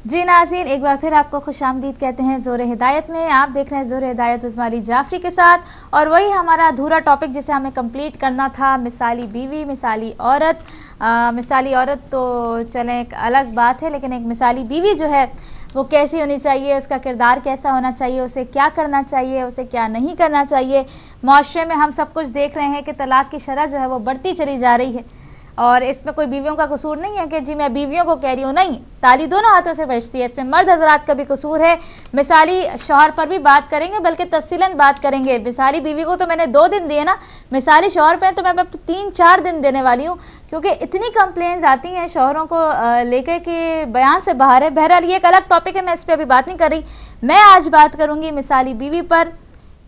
जी नाजीन एक बार फिर आपको खुश आमदीद कहते हैं ज़ोर हिदायत में। आप देख रहे हैं ज़ोर हिदायत उजमारी जाफरी के साथ और वही हमारा अधूरा टॉपिक जिसे हमें कंप्लीट करना था मिसाली बीवी मिसाली औरत। आ, मिसाली औरत तो चलें एक अलग बात है लेकिन एक मिसाली बीवी जो है वो कैसी होनी चाहिए उसका किरदार कैसा होना चाहिए उसे क्या करना चाहिए उसे क्या नहीं करना चाहिए? माशरे में हम सब कुछ देख रहे हैं कि तलाक़ की शरह जो है वो बढ़ती चली जा रही है। और इसमें कोई बीवियों का कसूर नहीं है कि जी मैं बीवियों को कह रही हूँ, नहीं, ताली दोनों हाथों से बचती है। इसमें मर्द हजरात का भी कसूर है। मिसाली शोहर पर भी बात करेंगे, बल्कि तफसीला बात करेंगे। मिसाली बीवी को तो मैंने दो दिन दिए ना, मिसाली शोहर पर तो मैं तीन चार दिन देने वाली हूँ, क्योंकि इतनी कंप्लेन आती हैं शोहरों को लेकर के बयान से बाहर है। बहरहाल ये एक अलग टॉपिक है, मैं इस पर अभी बात नहीं कर रही। मैं आज बात करूँगी मिसाली बीवी पर,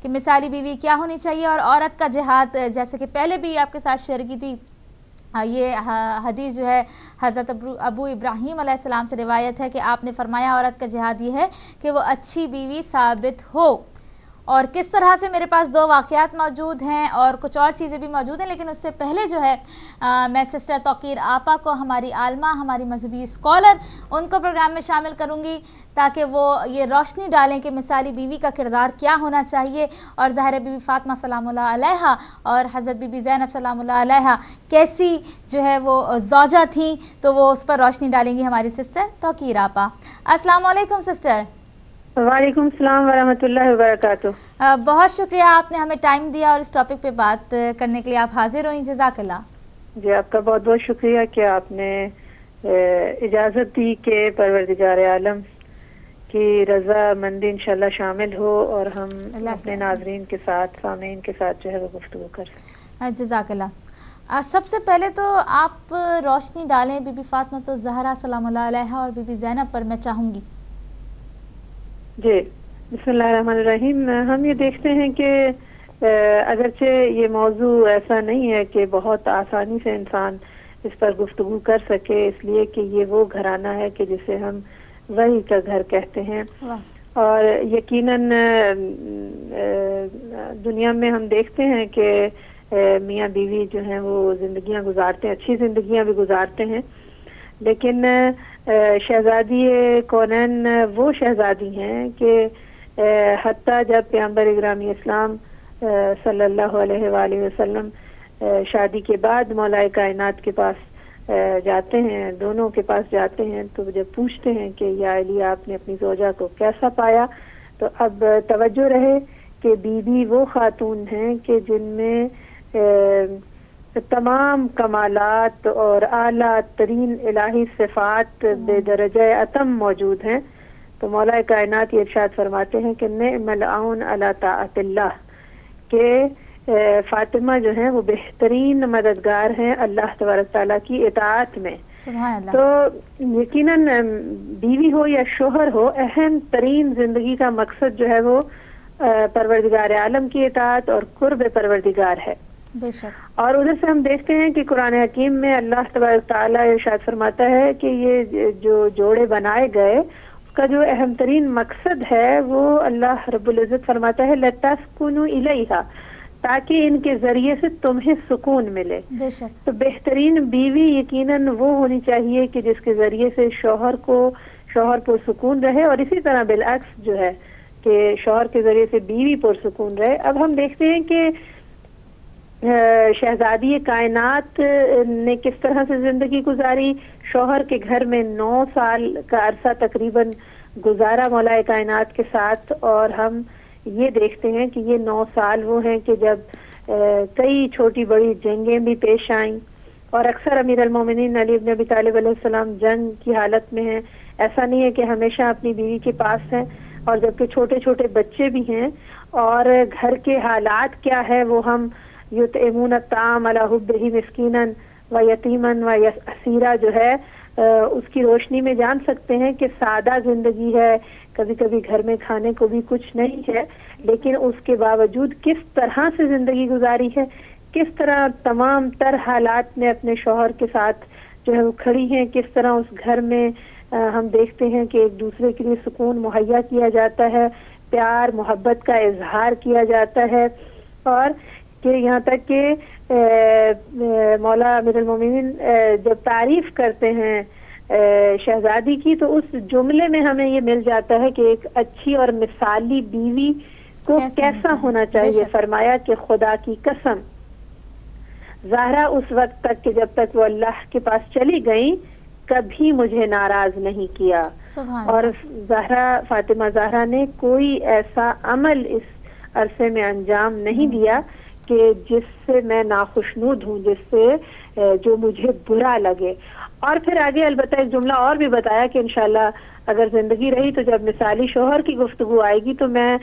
कि मिसाली बीवी क्या होनी चाहिए और औरत का जिहाद, जैसे कि पहले भी आपके साथ शेयर की थी ये हदीस जो है, हज़रत अबू इब्राहीम अलैहिस्सलाम से रिवायत है कि आपने फरमाया औरत का जिहाद ये है कि वो अच्छी बीवी साबित हो। और किस तरह से मेरे पास दो वाक़ात मौजूद हैं और कुछ और चीज़ें भी मौजूद हैं लेकिन उससे पहले जो है आ, मैं सिस्टर तोकीर आपा को हमारी आलमा हमारी मजहबी स्कॉलर उनको प्रोग्राम में शामिल करूँगी ताकि वो ये रोशनी डालें कि मिसाली बीवी का किरदार क्या होना चाहिए। और ज़ाहिर बीबी फ़ातमा सलाम और हज़रत बीबी जैनब सलाम कैसी जो है वो जौजा थी तो वो उस पर रोशनी डालेंगी हमारी सिस्टर तोकीर आपा। असलकुम सिस्टर। वालेकुम सलाम वरहमतुल्लाहि वबरकातुहू। बहुत शुक्रिया आपने हमें टाइम दिया और इस टॉपिक पे बात करने के लिए आप हाजिर हुई। जजाकल्ला जी आपका बहुत बहुत शुक्रिया कि आपने इजाज़त दी के परवरदिगार आलम की रजा मंदी इंशाल्लाह शामिल हो और हम अपने नाजरीन के साथ सामीन के साथ जो है वो गुफ्तु कर जजाकल्ला सबसे पहले तो आप रोशनी डालें बीबी फातमा तो जहरा सलाम और बीबी जैनब पर मैं चाहूँगी जी बिस्मिल्लाहिर्रहमानिर्रहीम। हम ये देखते हैं कि अगरचे ये मौजू ऐसा नहीं है कि बहुत आसानी से इंसान इस पर गुफ्तगु कर सके इसलिए कि ये वो घराना है कि जिसे हम वही का घर कहते हैं। और यकीनन दुनिया में हम देखते हैं कि मियाँ बीवी जो हैं वो जिंदगियाँ गुजारते हैं अच्छी जिंदगियाँ भी गुजारते हैं। लेकिन शहजादी कौनन, वो शहजादी हैं कि हती जब पैम्बर इग्रामी इस्लाम सल्लल्लाहु अलैहि वसल्लम शादी के बाद मौलाए कायनात के पास जाते हैं, दोनों के पास जाते हैं तो जब पूछते हैं कि, या अली, आपने अपनी जोजा को कैसा पाया? तो अब तवज्जो रहे कि बीबी वो खातून हैं कि जिनमें तमाम कमालत और आला तरीन इलाही सिफात बेदरज अतम मौजूद हैं। तो मौला कायनात ये इर्शाद फरमाते हैं कि नमलाउन अला ताअतिल्लाह। के फातिमा जो है वो बेहतरीन मददगार हैं अल्लाह तबारक ताला की इतात में। तो यकीनन बीवी हो या शोहर हो अहम तरीन ज़िंदगी का मकसद जो है वो परवरदिगार आलम की इतात और कुर्ब परवरदिगार है। और उधर से हम देखते हैं कि कुरान हकीम में अल्लाह इरशाद फरमाता है कि ये जो जोड़े बनाए गए उसका जो अहम तरीन मकसद है वो अल्लाह रब्बुल इज़्ज़त फरमाता है लतास्कुनु इलैहा ताकि इनके ज़रिए से तुम्हें सुकून मिले। तो बेहतरीन बीवी यकीनन वो होनी चाहिए कि जिसके ज़रिए से शोहर को शोहर पर सुकून रहे और इसी तरह बिलअक्स जो है कि शोहर के ज़रिए से बीवी पर सुकून रहे। अब हम देखते हैं कि शहजादी कायनात, ने किस तरह से ज़िंदगी गुजारी? शोहर के घर में नौ साल का अरसा तकरीबन गुजारा मौला कायनात के साथ और हम ये देखते हैं कि ये नौ साल वो हैं कि जब कई छोटी बड़ी जंगें भी पेश आईं और अक्सर अमीर अलमोमिन अली नबी तालब जंग की हालत में हैं। ऐसा नहीं है कि हमेशा अपनी बीवी के पास हैं और जबकि छोटे छोटे बच्चे भी हैं और घर के हालात क्या है वो हम युतमून ताम ही मिसकीन व यतीमन व असीरा जो है उसकी रोशनी में जान सकते हैं कि सादा ज़िंदगी है। कभी कभी घर में खाने को भी कुछ नहीं है, लेकिन उसके बावजूद किस तरह से ज़िंदगी गुजारी है, किस तरह तमाम तर हालात में अपने शोहर के साथ जो है वो खड़ी हैं, किस तरह उस घर में हम देखते हैं कि एक दूसरे के लिए सुकून मुहैया किया जाता है, प्यार, मोहब्बत का इजहार किया जाता है। और कि यहाँ तक कि मौला अमीर मोमिन जब तारीफ़ करते हैं शहजादी की तो उस जुमले में हमें ये मिल जाता है कि एक अच्छी और मिसाली बीवी को कैसा होना चाहिए? फरमाया कि खुदा की कसम। जहरा उस वक्त तक कि जब तक वो अल्लाह के पास चली गई कभी मुझे नाराज़ नहीं किया। और जहरा फातिमा जहरा ने कोई ऐसा अमल इस अरसे में अंजाम नहीं हम्म। दिया कि जिससे मैं नाखुशनुद हूँ जिससे जो मुझे बुरा लगे। और फिर आगे अलबत्ता एक जुमला और भी बताया कि इनशाला अगर ज़िंदगी रही तो जब मिसाली शोहर की गुफ्तु आएगी तो मैं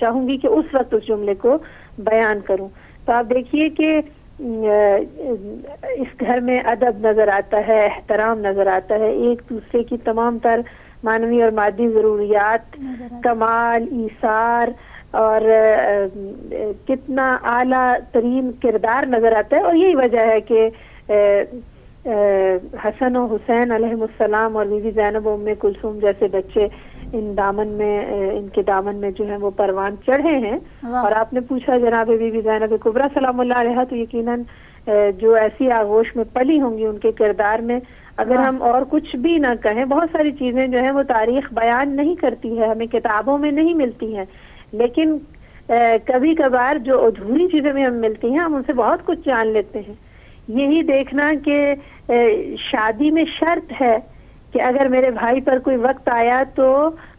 चाहूँगी कि उस वक्त उस जुमले को बयान करूँ। तो आप देखिए कि इस घर में अदब नज़र आता है एहतराम नज़र आता है एक दूसरे की तमाम तर मानवीय और मादी जरूरियात कमाल ईसार और कितना आला तरीन किरदार नज़र आता है। और यही वजह है कि हसन और हुसैन अलैहिस्सलाम और बीबी जैनब उम्म कुलसुम जैसे बच्चे इन दामन में इनके दामन में जो है वो परवान चढ़े हैं। और आपने पूछा जनाब बीवी जैनब कुबरा सलाम तो यकीनन जो ऐसी आगोश में पली होंगी उनके किरदार में। अगर हम और कुछ भी ना कहें बहुत सारी चीज़ें जो है वो तारीख बयान नहीं करती है हमें किताबों में नहीं मिलती हैं। लेकिन कभी कभार जो अधूरी चीज़ें भी हमें मिलती हैं हम उनसे बहुत कुछ जान लेते हैं। यही देखना कि शादी में शर्त है कि अगर मेरे भाई पर कोई वक्त आया तो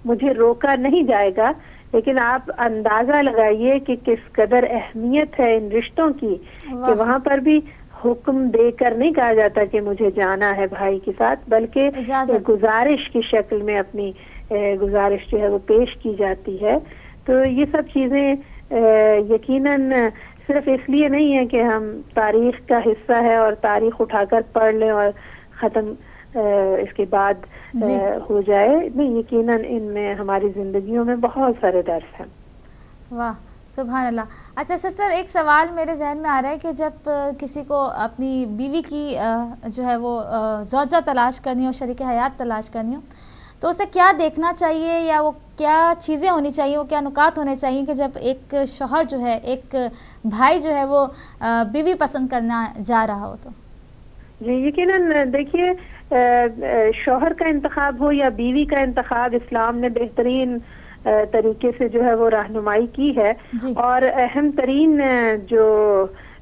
मुझे रोका नहीं जाएगा लेकिन आप अंदाज़ा लगाइए कि किस कदर अहमियत है इन रिश्तों की कि वहाँ। पर भी हुक्म देकर नहीं कहा जाता कि मुझे जाना है भाई के साथ बल्कि गुजारिश की शक्ल में अपनी गुजारिश जो है वो पेश की जाती है। तो ये सब चीज़ें यकीनन सिर्फ़ इसलिए नहीं है कि हम तारीख का हिस्सा है और तारीख उठाकर पढ़ लें और ख़त्म इसके बाद हो जाए। नहीं यकीनन इनमें हमारी जिंदगियों में बहुत सारे दर्स हैं। वाह सुबह अल्लाह अच्छा सिस्टर एक सवाल मेरे जहन में आ रहा है कि जब किसी को अपनी बीवी की जो है वो जौजा तलाश करनी हो शरीक हयात तलाश करनी हो तो उसे क्या देखना चाहिए या वो क्या चीज़ें होनी चाहिए वो क्या नुकात होने चाहिए कि जब एक शोहर जो है एक भाई जो है वो बीवी पसंद करना जा रहा हो तो? जी यकीन देखिए शोहर का इंतखब हो या बीवी का इंतखब इस्लाम ने बेहतरीन तरीके से जो है वो रहनुमाई की है। और अहम तरीन जो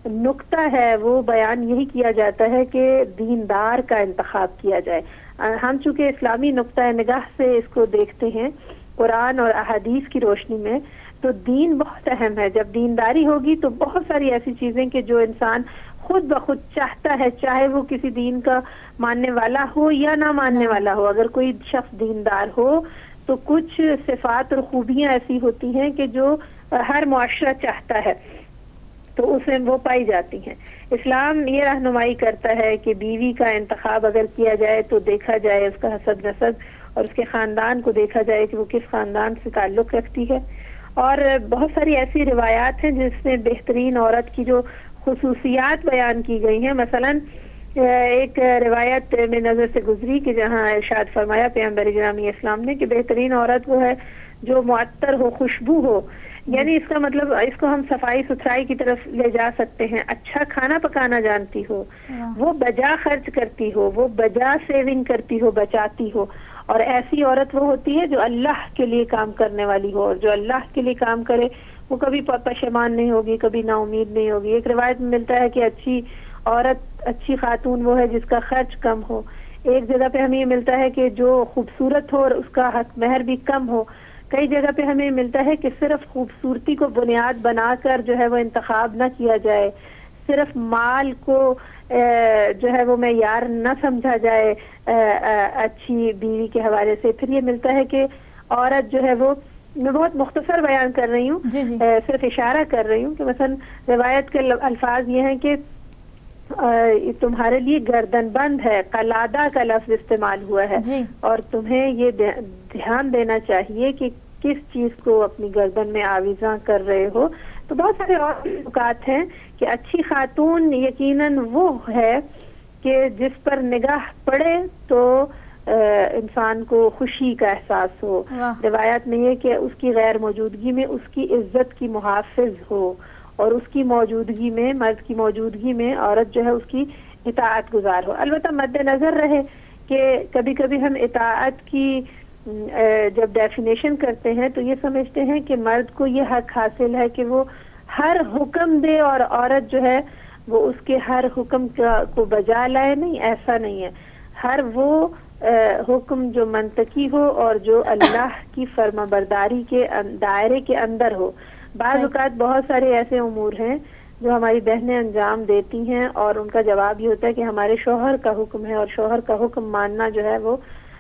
नुकता है वो बयान यही किया जाता है कि दीनदार का इंतखब किया जाए। हम चूँकि इस्लामी नुकता निगाह से इसको देखते हैं, कुरान और अहादीस की रोशनी में तो दीन बहुत अहम है। जब दीनदारी होगी तो बहुत सारी ऐसी चीज़ें कि जो इंसान खुद ब खुद चाहता है, चाहे वो किसी दीन का मानने वाला हो या ना मानने वाला हो। अगर कोई शख्स दीनदार हो तो कुछ सिफात और खूबियाँ ऐसी होती हैं कि जो हर मुआरा चाहता है। तो उसमें वो पाई जाती हैं। इस्लाम ये रहनुमाई करता है कि बीवी का इंतखब अगर किया जाए तो देखा जाए उसका हसद नसद और उसके खानदान को देखा जाए कि वो किस खानदान से ताल्लुक रखती है। और बहुत सारी ऐसी रिवायात हैं जिसमें बेहतरीन औरत की जो खसूसियात बयान की गई हैं। मसलन एक रिवायत में नज़र से गुजरी कि जहाँ इरशाद फरमाया पैम्बर इस्लाम ने कि बेहतरीन औरत वो है जो मुअत्तर हो, खुशबू हो यानी इसका मतलब इसको हम सफ़ाई सुथराई की तरफ़ ले जा सकते हैं। अच्छा खाना पकाना जानती हो वो बजा खर्च करती हो वो बजा सेविंग करती हो बचाती हो। और ऐसी औरत वो होती है जो अल्लाह के लिए काम करने वाली हो और जो अल्लाह के लिए काम करे वो कभी पशेमान नहीं होगी कभी नाउमीद नहीं होगी। एक रिवायत में मिलता है कि अच्छी औरत अच्छी खातून वो है जिसका खर्च कम हो। एक जगह पे हमें ये मिलता है कि जो खूबसूरत हो और उसका हक महर भी कम हो कई जगह पे हमें मिलता है कि सिर्फ़ खूबसूरती को बुनियाद बनाकर जो है वो इंतखब न किया जाए सिर्फ़ माल को जो है वो मैार न समझा जाए अच्छी बीवी के हवाले से। फिर ये मिलता है कि औरत जो है वो मैं बहुत मुख्तसर बयान कर रही हूँ सिर्फ़ इशारा कर रही हूँ कि मसन रिवायत के अल्फाज ये हैं कि तुम्हारे लिए गर्दन बंद है कलादा का लफ्ज इस्तेमाल हुआ है। और तुम्हें ये ध्यान देना चाहिए कि किस चीज़ को अपनी गर्दन में आविजा कर रहे हो। तो बहुत सारे और नुकात हैं कि अच्छी खातून यकीनन वो है कि जिस पर निगाह पड़े तो इंसान को खुशी का एहसास हो। रिवायत में ये कि उसकी गैर मौजूदगी में उसकी इज़्ज़त की मुहाफिज हो। और उसकी मौजूदगी में, मर्द की मौजूदगी में औरत जो है उसकी इतात गुजार हो। अलबत् मद्देनजर रहे कि कभी कभी हम इताअत की जब डेफिनेशन करते हैं तो ये समझते हैं कि मर्द को ये हक हासिल है कि वो हर हुक्म दे और औरत जो है, वो उसके हर हुक्म को बजा लाए। नहीं, ऐसा नहीं है। हर वो हुक्म जो मंतकी हो और जो अल्लाह की फर्मा बरदारी के दायरे के अंदर हो। बाज़ात बहुत सारे ऐसे उमूर हैं जो हमारी बहनें अंजाम देती हैं और उनका जवाब ये होता है कि हमारे शोहर का हुक्म है और शोहर का हुक्म मानना जो है वो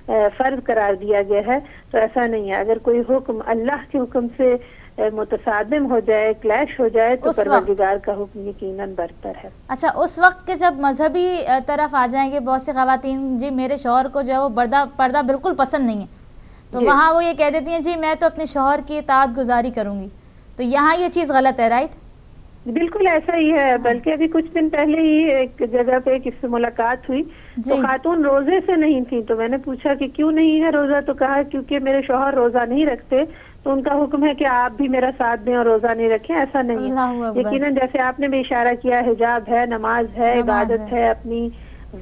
फ़र्ज़ करार दिया गया है। तो ऐसा नहीं है। अगर कोई हुक्म अल्लाह के हुक्म से मुतसादिम हो जाए क्लैश हो जाए तो परवरदिगार का हुक्म यकीनन बरतर है। अच्छा उस वक्त के जब मजहबी तरफ़ आ जाएँगे बहुत सी खातन जी मेरे शोहर को जो है वो पर्दा पर्दा बिल्कुल पसंद नहीं है। तो वहाँ वो ये कह देती हैं जी मैं तो अपने शोहर की इतात गुजारी करूँगी। तो यहाँ ये चीज़ गलत है राइट बिल्कुल ऐसा ही है बल्कि अभी कुछ दिन पहले ही एक जगह पे किससे मुलाकात हुई। तो खातून रोज़े से नहीं थी तो मैंने पूछा कि क्यों नहीं है रोजा? तो कहा क्योंकि मेरे शोहर रोजा नहीं रखते तो उनका हुक्म है कि आप भी मेरा साथ दें और रोजा नहीं रखें ऐसा नहीं है। यकीन जैसे आपने भी इशारा किया हिजाब है नमाज़ है इबादत है। अपनी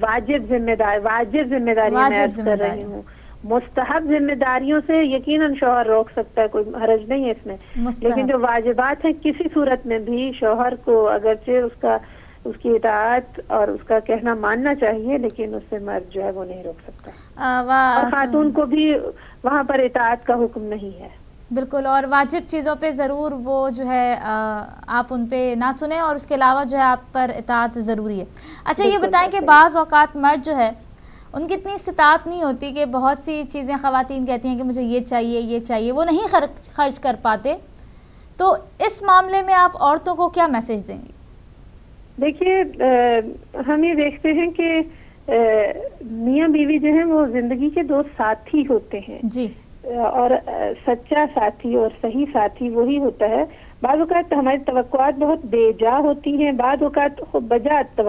वाजिब ज़िम्मेदारी वाजिब ज़िम्मेदारी मैं कर रही हूँ। मुस्तहब जिम्मेदारियों से यकीनन शोहर रोक सकता है कोई हरज नहीं है इसमें। लेकिन जो वाजिबात है किसी सूरत में भी शोहर को अगरचे उसका उसकी इतात और उसका कहना मानना चाहिए लेकिन उससे मर्द जो है वो नहीं रोक सकता। और खातून को भी वहाँ पर इतात का हुक्म नहीं है। बिल्कुल और वाजिब चीज़ों पे ज़रूर वो जो है आ, आप उन पे ना सुने और उसके अलावा जो है आप पर इतात ज़रूरी है। अच्छा ये बताएँ कि बाज़ अवकात मर्द जो है उनकी इतनी इस्तात नहीं होती कि बहुत सी चीज़ें ख़वान कहती हैं कि मुझे ये चाहिए ये चाहिए वो नहीं खर्च खर्च कर पाते। तो इस मामले में आप औरतों को क्या मैसेज देंगी? देखिए हम ये देखते हैं कि मियाँ बीवी जो है वो ज़िंदगी के दो साथी होते हैं। जी। और सच्चा साथी और सही साथी वही होता है। बाद अवत हमारी तो बहुत बेजा होती हैं बाद अवत बजा तो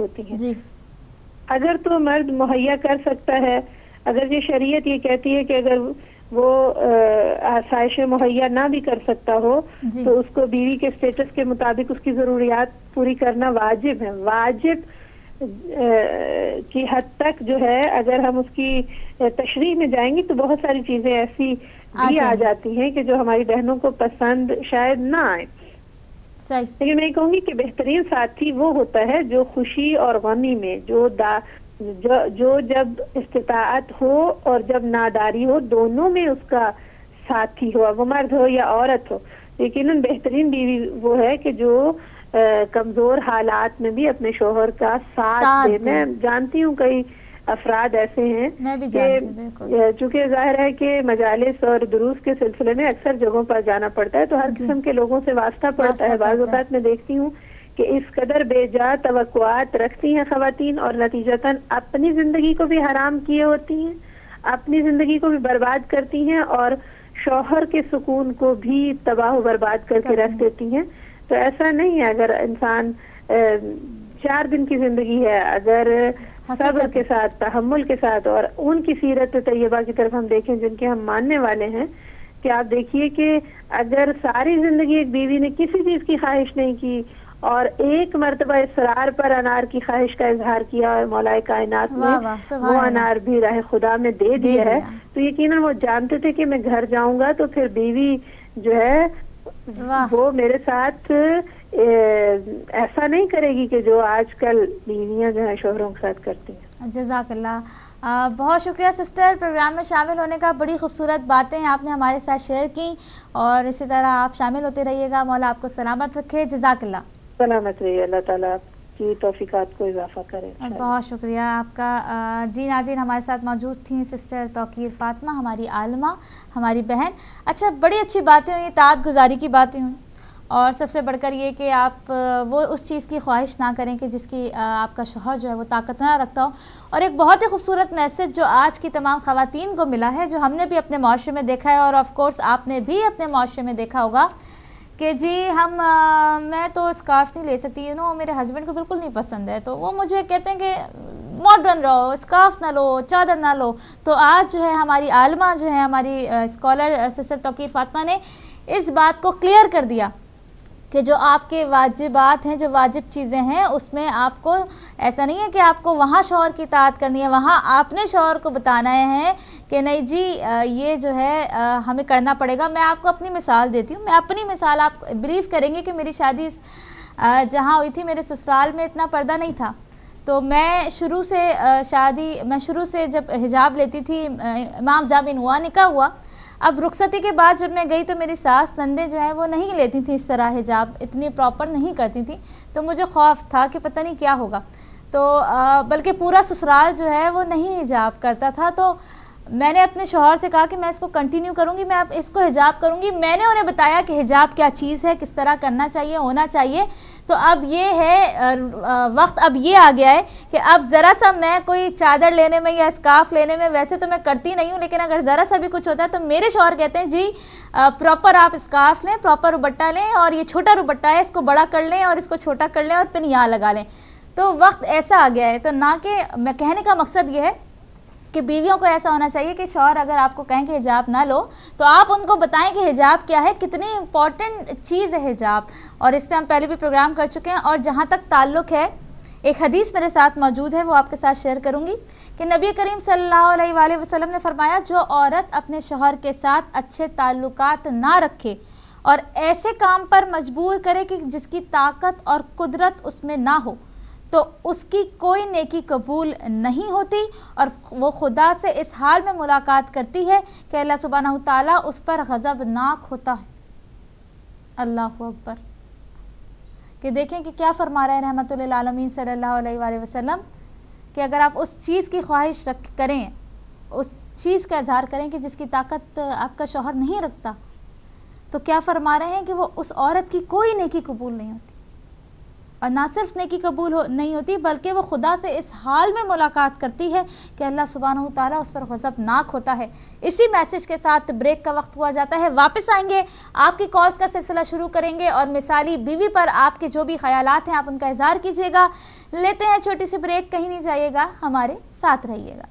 होती हैं। जी। अगर तो मर्द मुहैया कर सकता है अगर ये शरीयत ये कहती है कि अगर वो आसाइश मुहैया ना भी कर सकता हो तो उसको बीवी के स्टेटस के मुताबिक उसकी जरूरियात पूरी करना वाजिब है। वाजिब की हद तक जो है अगर हम उसकी तशरी में जाएँगे तो बहुत सारी चीज़ें ऐसी भी आ जाती हैं कि जो हमारी बहनों को पसंद शायद ना आए। लेकिन मैं कहूँगी कि बेहतरीन साथी वो होता है जो खुशी और गमी में जो दा जो, जो जब इस्तात हो और जब नादारी हो दोनों में उसका साथी हो वो मर्द हो या औरत हो। लेकिन बेहतरीन बीवी वो है कि जो आ, कमज़ोर हालात में भी अपने शोहर का साथ, साथ दे। मैं जानती हूँ कई अफराद ऐसे हैं मैं भी जानती चूँकि ज़ाहिर है कि मजालिस और दुरूस के सिलसिले में अक्सर जगहों पर जाना पड़ता है तो हर किस्म के लोगों से वास्ता पड़ता है। बाज़ात में देखती हूँ कि इस कदर बेजा तो रखती हैं खातन और नतीजतन अपनी ज़िंदगी को भी हराम किए होती हैं अपनी ज़िंदगी को भी बर्बाद करती हैं और शोहर के सुकून को भी तबाह बर्बाद करके रख देती हैं। तो ऐसा नहीं है अगर इंसान चार दिन की ज़िंदगी है अगर सब्र के साथ तहमुल के साथ। और उनकी सीरत तैयबा की तरफ़ हम देखें जिनके हम मानने वाले हैं कि आप देखिए कि अगर सारी ज़िंदगी एक बीवी ने किसी चीज़ की ख्वाहिश नहीं की और एक मरतबा इसरार पर अनार की ख्वाहिश का इजहार किया और मौलाए कायनात में वो अनार भी राह खुदा में दे दिया है। तो यकीन वो जानते थे कि मैं घर जाऊँगा तो फिर बीवी जो है वो मेरे साथ ऐसा नहीं करेगी कि जो आजकल बीवियाँ जो है शोहरों के साथ करती हैं। जजाकल्ला बहुत शुक्रिया सिस्टर प्रोग्राम में शामिल होने का बड़ी खूबसूरत बातें आपने हमारे साथ शेयर की और इसी तरह आप शामिल होते रहिएगा। मौला आपको सलामत रखे। जजाकल्ला। सलामत रहिए अल्लाह ताला की तोफ़ीक़ात को इजाफा करें बहुत शुक्रिया आपका। जी नाजिन हमारे साथ मौजूद थी सिस्टर तोकीर फातमा हमारी आलमा हमारी बहन। अच्छा बड़ी अच्छी बातें हुई तात गुजारी की बातें हुई। और सबसे बढ़कर ये कि आप वो उस चीज़ की ख्वाहिश ना करें कि जिसकी आपका शोहर जो है वो ताकत ना रखता हो। और एक बहुत ही खूबसूरत मैसेज जो आज की तमाम ख़वान को मिला है जो हमने भी अपने माशरे में देखा है और ऑफ़ कोर्स आपने भी अपने माशरे में देखा होगा कि जी हम आ, मैं तो स्कार्फ नहीं ले सकती यू नो मेरे हस्बैंड को बिल्कुल नहीं पसंद है। तो वो मुझे कहते हैं कि मॉडर्न रहो स्कार्फ ना लो चादर ना लो। तो आज जो है हमारी आलमा जो है हमारी स्कॉलर सिस्टर तोकीर फातमा ने इस बात को क्लियर कर दिया। कि जो आपके वाजिबात हैं, जो वाजिब चीज़ें हैं, उसमें आपको, ऐसा नहीं है कि आपको वहाँ शोहर की तात करनी है, वहाँ आपने शोहर को बताना है कि नहीं जी ये जो है हमें करना पड़ेगा। मैं आपको अपनी मिसाल देती हूँ। मैं अपनी मिसाल आप बिलीव करेंगे कि मेरी शादी जहाँ हुई थी, मेरे ससुराल में इतना पर्दा नहीं था। तो मैं शुरू से शादी, मैं शुरू से जब हिजाब लेती थी इमाम जामिन हुआ निका हुआ अब रुखसती के बाद जब मैं गई तो मेरी सास नंदे जो है वो नहीं लेती थी इस तरह हिजाब, इतनी प्रॉपर नहीं करती थी। तो मुझे खौफ था कि पता नहीं क्या होगा। तो बल्कि पूरा ससुराल जो है वो नहीं हिजाब करता था। तो मैंने अपने शोहर से कहा कि मैं इसको कंटिन्यू करूँगी, मैं इसको हिजाब करूँगी। मैंने उन्हें बताया कि हिजाब क्या चीज़ है, किस तरह करना चाहिए, होना चाहिए। तो अब ये है वक्त अब ये आ गया है कि अब ज़रा सा मैं कोई चादर लेने में या स्काफ लेने में वैसे तो मैं करती नहीं हूँ, लेकिन अगर ज़रा सा भी कुछ होता है तो मेरे शोहर कहते हैं, जी प्रॉपर आप स्काफ लें प्रॉपर रुबट्टा लें और ये छोटा रुबट्टा है, इसको बड़ा कर लें और इसको छोटा कर लें और पिन यहाँ लगा लें। तो वक्त ऐसा आ गया है तो ना कि मैं कहने का मकसद ये है कि बीवियों को ऐसा होना चाहिए कि शौहर अगर आपको कहें कि हिजाब ना लो तो आप उनको बताएँ कि हिजाब क्या है, कितनी इंपॉर्टेंट चीज़ है हिजाब। और इस पर हम पहले भी प्रोग्राम कर चुके हैं और जहाँ तक ताल्लुक़ है, एक हदीस मेरे साथ मौजूद है, वो आपके साथ शेयर करूँगी कि नबी करीम सल्लल्लाहु अलैहि वसल्लम ने फरमाया, जो औरत अपने शोहर के साथ अच्छे ताल्लुकात ना रखे और ऐसे काम पर मजबूर करे कि जिसकी ताकत और कुदरत उसमें ना हो तो उसकी कोई नेकी कबूल नहीं होती और वो खुदा से इस हाल में मुलाकात करती है कि अल्लाह सुबहाना ताला उस पर गज़बनाक होता है। अल्लाह अकबर। कि देखें कि क्या फरमा रहे हैं रहमत आलमीन अलैहि वसल्लम कि अगर आप उस चीज़ की ख्वाहिश रख करें, उस चीज़ का इजहार करें कि जिसकी ताकत आपका शोहर नहीं रखता तो क्या फरमा रहे हैं कि वो उस औरत की कोई नेकी कबूल नहीं होती? और ना सिर्फ़ नेकी कबूल हो नहीं होती, बल्कि वो खुदा से इस हाल में मुलाकात करती है कि अल्लाह सुबहान ताला उस पर गज़बनाक होता है। इसी मैसेज के साथ ब्रेक का वक्त हुआ जाता है। वापस आएँगे। आपकी कॉल्स का सिलसिला शुरू करेंगे और मिसाली बीवी पर आपके जो भी ख्याल हैं, आप उनका इजहार कीजिएगा। लेते हैं छोटी सी ब्रेक। कहीं नहीं जाइएगा। हमारे साथ रहिएगा।